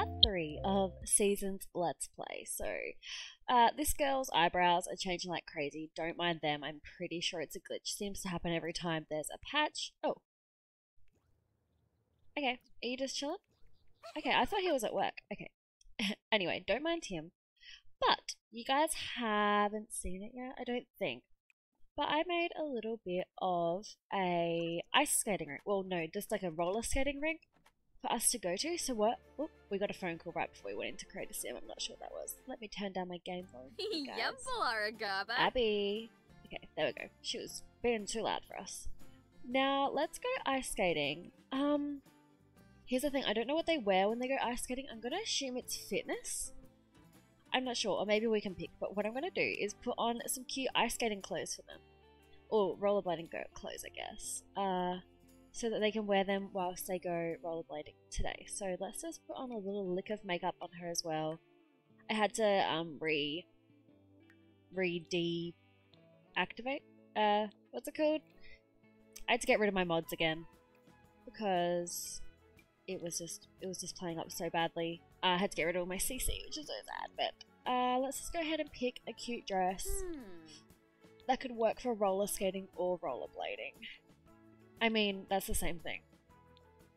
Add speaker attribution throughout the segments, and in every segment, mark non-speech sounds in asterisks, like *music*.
Speaker 1: part three of season's Let's Play. So, uh, this girl's eyebrows are changing like crazy. Don't mind them. I'm pretty sure it's a glitch. Seems to happen every time there's a patch. Oh. Okay. Are you just chilling? Okay, I thought he was at work. Okay. *laughs* anyway, don't mind him. But you guys haven't seen it yet, I don't think. But I made a little bit of a ice skating rink. Well, no, just like a roller skating rink for us to go to. So what? Oop, we got a phone call right before we went into Create a Sim. I'm not sure what that was. Let me turn down my game volume. *laughs*
Speaker 2: Yep, Laragaba.
Speaker 1: Abby. Okay, there we go. She was being too loud for us. Now let's go ice skating. Um, here's the thing. I don't know what they wear when they go ice skating. I'm gonna assume it's fitness. I'm not sure, or maybe we can pick. But what I'm gonna do is put on some cute ice skating clothes for them, or rollerblading go clothes, I guess. Uh, so that they can wear them whilst they go rollerblading today. So let's just put on a little lick of makeup on her as well. I had to um re re deactivate. Uh, what's it called? I had to get rid of my mods again because it was just it was just playing up so badly. I had to get rid of all my CC, which is so sad. But uh, let's just go ahead and pick a cute dress
Speaker 2: Hmm.
Speaker 1: that could work for roller skating or rollerblading. I mean, that's the same thing.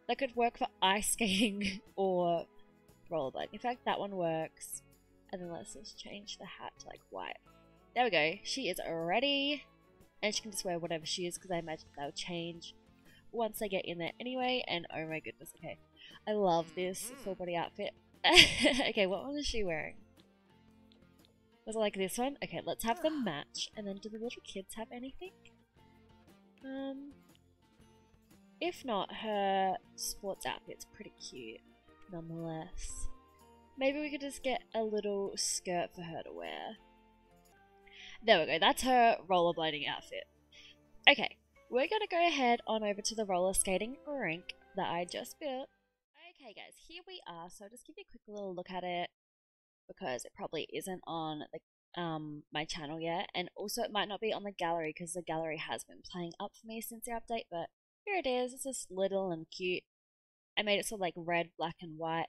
Speaker 1: That could work for ice skating *laughs* or rollerblading. In fact, that one works. And then let's just change the hat to like white. There we go. She is ready. And she can just wear whatever she is because I imagine they'll change once they get in there anyway. And oh my goodness, okay. I love this full body outfit. *laughs* okay, what one is she wearing? Was it like this one? Okay, let's have them *sighs* match. And then do the little kids have anything? Um, if not, her sports outfit's pretty cute, nonetheless. Maybe we could just get a little skirt for her to wear. There we go, that's her rollerblading outfit. Okay, we're gonna go ahead on over to the roller skating rink that I just built. Okay guys, here we are, so I'll just give you a quick little look at it because it probably isn't on the um my channel yet and also it might not be on the gallery because the gallery has been playing up for me since the update but here it is. It's just little and cute. I made it of like red black and white.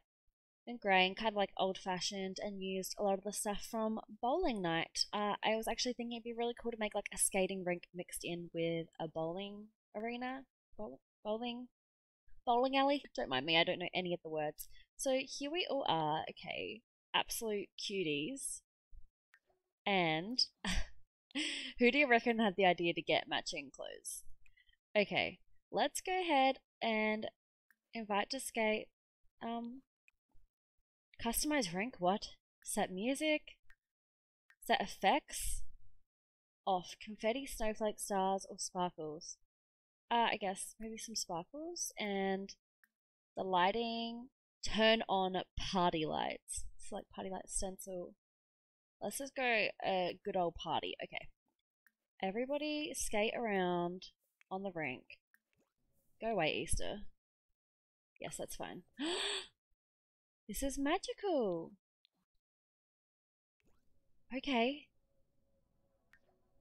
Speaker 1: And grey and kind of like old fashioned and used a lot of the stuff from bowling night. Uh, I was actually thinking it'd be really cool to make like a skating rink mixed in with a bowling arena. Bowl- bowling bowling alley? Don't mind me I don't know any of the words. So here we all are okay absolute cuties. And *laughs* who do you reckon had the idea to get matching clothes? Okay, let's go ahead and invite to skate. Um, customize rink. What? Set music. Set effects. Off confetti, snowflake, stars, or sparkles. Uh, I guess maybe some sparkles and the lighting. Turn on party lights. Like party light stencil. Let's just go a good old party. Okay. Everybody skate around on the rink. Go away, Easter. Yes, that's fine. *gasps* this is magical. Okay.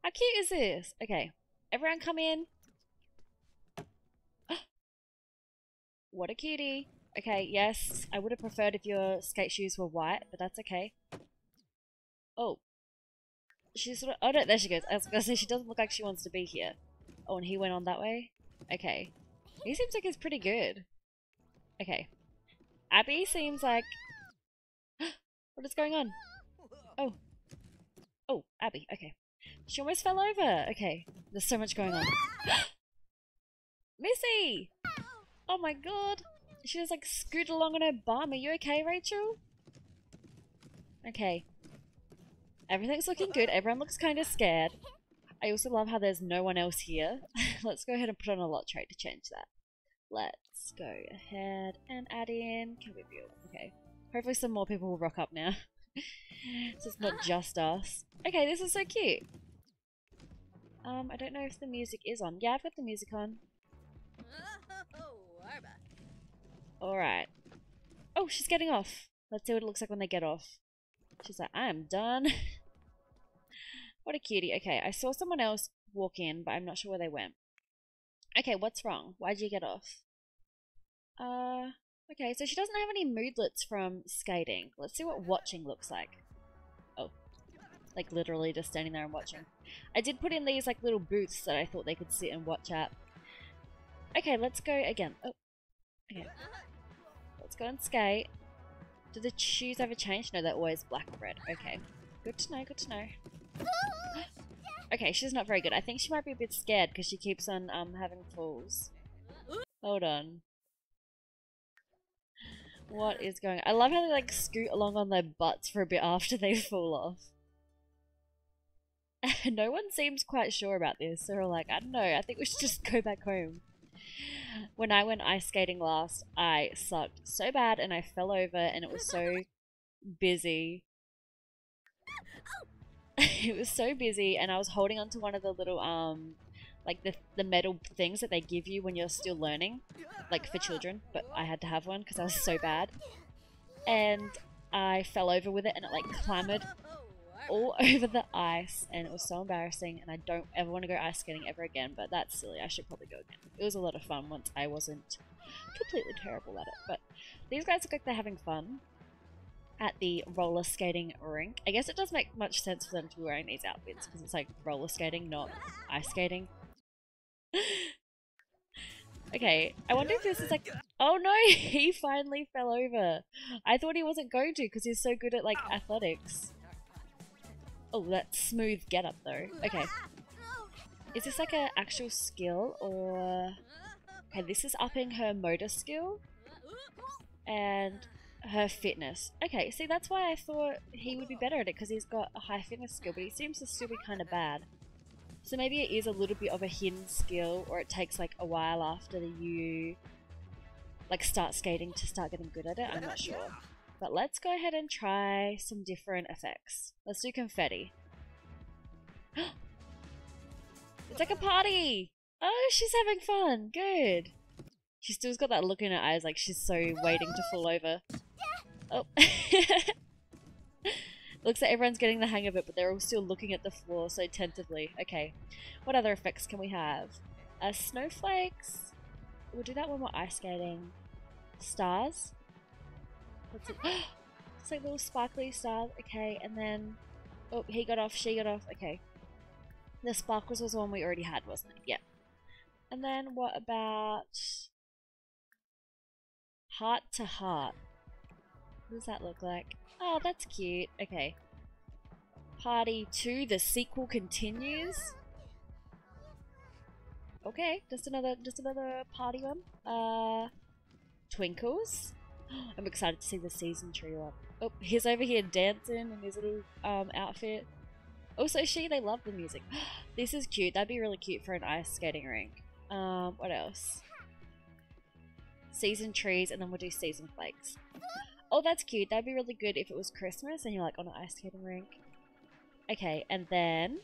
Speaker 1: How cute is this? Okay. Everyone come in. *gasps* what a cutie. Okay, yes, I would have preferred if your skate shoes were white, but that's okay. Oh. She's sort of- oh no, there she goes. I was gonna say, she doesn't look like she wants to be here. Oh, and he went on that way? Okay. He seems like he's pretty good. Okay. Abby seems like... *gasps* what is going on? Oh. Oh, Abby, okay. She almost fell over. Okay, there's so much going on. *gasps* Missy! Oh my god! She just like scooted along on her bum. Are you okay, Rachel? Okay. Everything's looking good. Everyone looks kind of scared. I also love how there's no one else here. *laughs* Let's go ahead and put on a lot trait to change that. Let's go ahead and add in. Can we view? Okay. Hopefully some more people will rock up now. *laughs* so it's not just us. Okay, this is so cute. Um, I don't know if the music is on. Yeah, I've got the music on.
Speaker 2: Oh,
Speaker 1: Alright. Oh, she's getting off. Let's see what it looks like when they get off. She's like, I'm done. *laughs* what a cutie. Okay, I saw someone else walk in, but I'm not sure where they went. Okay, what's wrong? Why'd you get off? Uh, Okay, so she doesn't have any moodlets from skating. Let's see what watching looks like. Oh. Like literally just standing there and watching. I did put in these like little booths that I thought they could sit and watch at. Okay, let's go again. Oh. Okay. Let's go and skate. Do the shoes ever change? No, they're always black or red. Okay. Good to know, good to know. *gasps* *gasps* *gasps* okay, she's not very good. I think she might be a bit scared because she keeps on um having falls. Hold on. What is going on? I love how they like scoot along on their butts for a bit after they *laughs* fall off. *laughs* no one seems quite sure about this. They're all like, I don't know, I think we should just go back home. When I went ice skating last, I sucked so bad and I fell over and it was so busy. *laughs* it was so busy and I was holding onto one of the little um like the the metal things that they give you when you're still learning, like for children, but I had to have one because I was so bad. And I fell over with it and it like clambered all *laughs* over the ice and it was so embarrassing and I don't ever want to go ice skating ever again but that's silly. I should probably go again. It was a lot of fun once I wasn't completely terrible at it but these guys look like they're having fun at the roller skating rink. I guess it does make much sense for them to be wearing these outfits because it's like roller skating not ice skating. *laughs* Okay I wonder if this is like oh no *laughs* he finally fell over. I thought he wasn't going to because he's so good at like athletics. Oh, that smooth get up though. Okay. Is this like an actual skill or... Okay, this is upping her motor skill. And her fitness. Okay, see that's why I thought he would be better at it because he's got a high fitness skill, but he seems to still be kind of bad. So maybe it is a little bit of a hidden skill or it takes like a while after you like start skating to start getting good at it. I'm not sure. But let's go ahead and try some different effects. Let's do confetti. *gasps* it's like a party! Oh, she's having fun. Good. She still's got that look in her eyes like she's so waiting to fall over. Oh. *laughs* Looks like everyone's getting the hang of it, but they're all still looking at the floor so tentatively. Okay. What other effects can we have? Uh, snowflakes. We'll do that when we're ice skating. Stars. What's it? *gasps* it's like little sparkly stars. Okay, and then... Oh, he got off, she got off. Okay. The sparkles was the one we already had, wasn't it? Yeah. And then what about... Heart to heart. What does that look like? Oh, that's cute. Okay. Party 2, the sequel continues. Okay, just another just another party one. Uh Twinkles. *gasps* I'm excited to see the season tree one. Oh, he's over here dancing in his little um, outfit. Also, she, they love the music. *gasps* this is cute. That'd be really cute for an ice skating rink. Um, what else? Season trees, and then we'll do season flakes. Oh, that's cute. That'd be really good if it was Christmas and you're like oh, on an ice skating rink. Okay, and then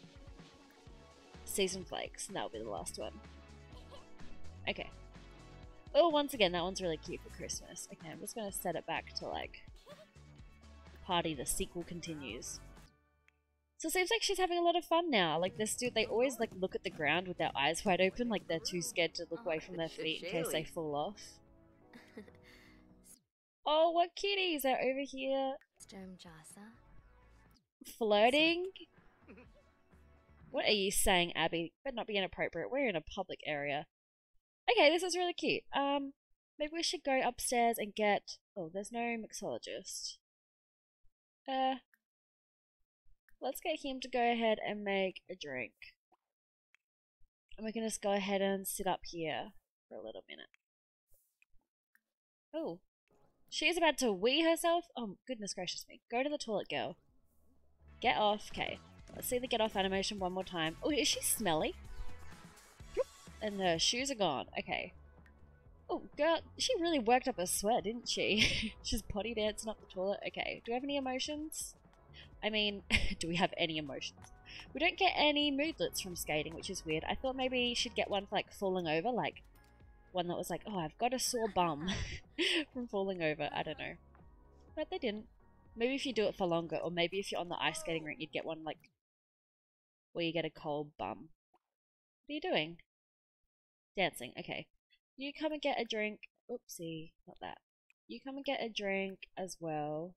Speaker 1: season flakes. And that'll be the last one. Okay. Oh, once again, that one's really cute for Christmas. Okay, I'm just gonna set it back to like party. The sequel continues. So it seems like she's having a lot of fun now. Like this dude, they always like look at the ground with their eyes wide open, like they're too scared to look oh, away from their feet in case they fall off. Oh, what kitties are over here flirting? What are you saying, Abby? Better not be inappropriate. We're in a public area. Okay, this is really cute. Um, maybe we should go upstairs and get... Oh, there's no mixologist. Uh, let's get him to go ahead and make a drink. And we can just go ahead and sit up here for a little minute. Oh, she's about to wee herself? Oh, goodness gracious me. Go to the toilet, girl. Get off. Okay, let's see the get off animation one more time. Oh, is she smelly? And the shoes are gone. Okay. Oh, girl, she really worked up a sweat, didn't she? *laughs* She's potty dancing up the toilet. Okay, do we have any emotions? I mean, *laughs* do we have any emotions? We don't get any moodlets from skating, which is weird. I thought maybe she'd get one for like falling over, like one that was like, oh, I've got a sore bum *laughs* from falling over. I don't know. But they didn't. Maybe if you do it for longer, or maybe if you're on the ice skating rink, you'd get one like where you get a cold bum. What are you doing? Dancing, okay. You come and get a drink. Oopsie, not that. you come and get a drink as well.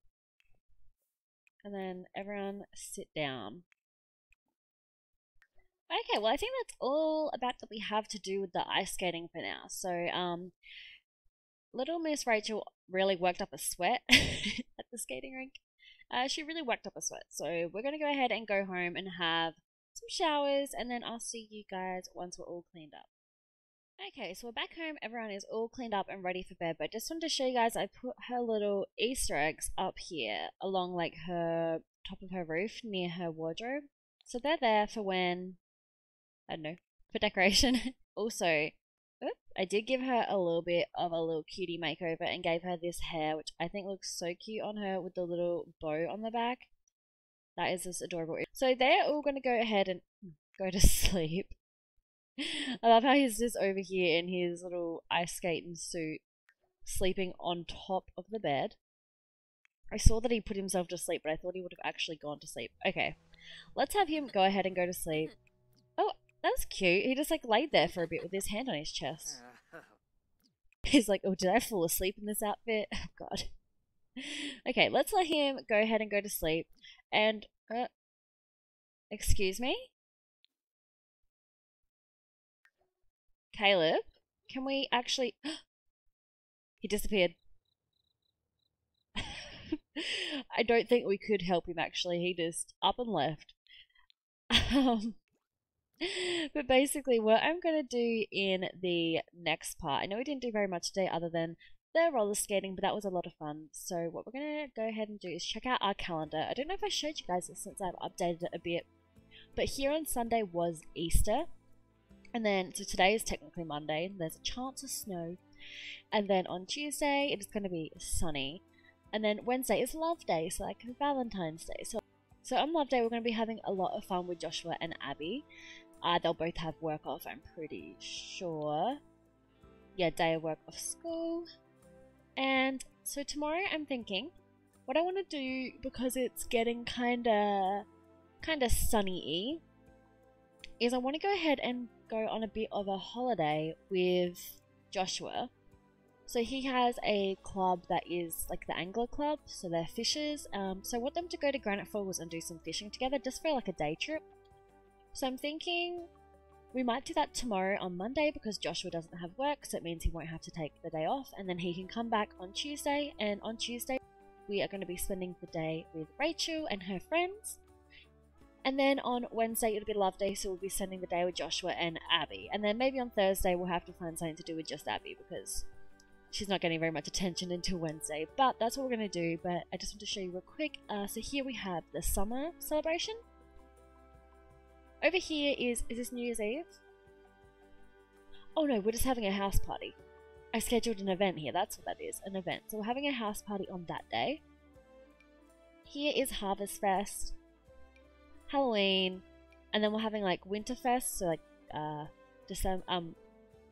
Speaker 1: And then everyone sit down. Okay, well I think that's all about that we have to do with the ice skating for now. So, um, little Miss Rachel really worked up a sweat *laughs* at the skating rink. Uh, she really worked up a sweat. So we're gonna go ahead and go home and have some showers, and then I'll see you guys once we're all cleaned up. Okay, so we're back home. Everyone is all cleaned up and ready for bed. But I just wanted to show you guys, I put her little Easter eggs up here along like her top of her roof near her wardrobe. So they're there for when I don't know for decoration. *laughs* also, I did give her a little bit of a little cutie makeover and gave her this hair, which I think looks so cute on her with the little bow on the back. That is just adorable. So they're all going to go ahead and *laughs* go to sleep. *laughs* I love how he's just over here in his little ice skating suit, sleeping on top of the bed. I saw that he put himself to sleep, but I thought he would have actually gone to sleep. Okay, let's have him go ahead and go to sleep. That was cute. He just like laid there for a bit with his hand on his chest. *laughs* He's like, oh, did I fall asleep in this outfit? *laughs* Oh, God. Okay, let's let him go ahead and go to sleep. And, uh, excuse me? Caleb, can we actually... *gasps* he disappeared. *laughs* I don't think we could help him actually. He just up and left. Um, *laughs* but basically, what I'm going to do in the next part, I know we didn't do very much today other than the roller skating, but that was a lot of fun. So what we're going to go ahead and do is check out our calendar. I don't know if I showed you guys this since I've updated it a bit, but here on Sunday was Easter. And then, so today is technically Monday, and there's a chance of snow. And then on Tuesday, it is going to be sunny. And then Wednesday is Love Day, so like Valentine's Day. So, so on Love Day, we're going to be having a lot of fun with Joshua and Abby. Uh, they'll both have work off, I'm pretty sure. Yeah, day of work off school. And so tomorrow I'm thinking, what I want to do, because it's getting kinda, kinda sunny-y, is I want to go ahead and go on a bit of a holiday with Joshua. So he has a club that is like the angler club, so they're fishers. Um, so I want them to go to Granite Falls and do some fishing together, just for like a day trip. So I'm thinking we might do that tomorrow on Monday because Joshua doesn't have work, so it means he won't have to take the day off, and then he can come back on Tuesday. And on Tuesday, we are going to be spending the day with Rachel and her friends. And then on Wednesday, it'll be Love Day, so we'll be spending the day with Joshua and Abby. And then maybe on Thursday, we'll have to find something to do with just Abby because she's not getting very much attention until Wednesday. But that's what we're going to do. But I just want to show you real quick. Uh, so here we have the summer celebration. Over here is, is this New Year's Eve? Oh no, we're just having a house party. I scheduled an event here, that's what that is, an event. So we're having a house party on that day. Here is Harvest Fest, Halloween, and then we're having like Winterfest, so like uh December um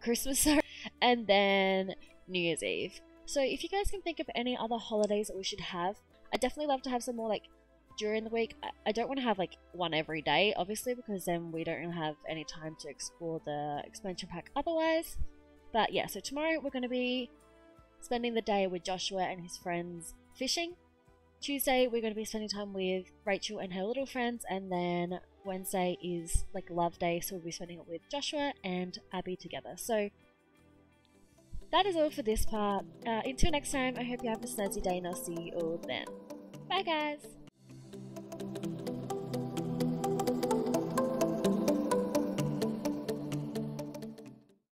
Speaker 1: Christmas *laughs* sorry, and then New Year's Eve. So if you guys can think of any other holidays that we should have, I'd definitely love to have some more like during the week. I, don't want to have like one every day, obviously, because then we don't really have any time to explore the expansion pack otherwise. But yeah, so tomorrow we're going to be spending the day with Joshua and his friends fishing. Tuesday we're going to be spending time with Rachel and her little friends, and then Wednesday is like love day, so we'll be spending it with Joshua and Abby together. So that is all for this part. Uh, until next time, I hope you have a snazzy day and I'll see you all then. Bye guys!